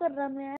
कर रहा मैं।